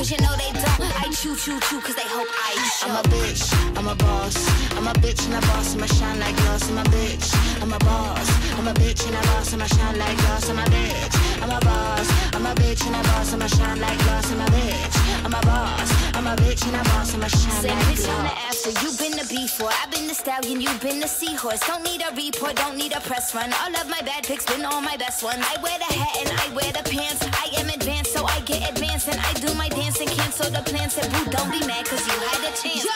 cause you know they don't. I chew, chew, chew cause they hope I show. I'm a bitch, I'm a boss. I'm a bitch and a boss, I'ma shine like glass. I'm a bitch, I'm a boss. I'm a bitch and a boss, I'ma shine like glass. I'm a bitch, I'm a boss. I'm a bitch and a boss, I'ma shine like glass. I'm a bitch, I'm a boss. I'm a bitch and a boss, I'ma shine Say like bitch on the after, You've been the before. I've been the stallion, You've been the seahorse. Don't need a report, don't need a press run. All of my bad pics been all my best ones. I wear the hat and I wear the pants. I am advanced, so I get advanced and I do my cancel the plans. said, boo, don't be mad cause you had a chance.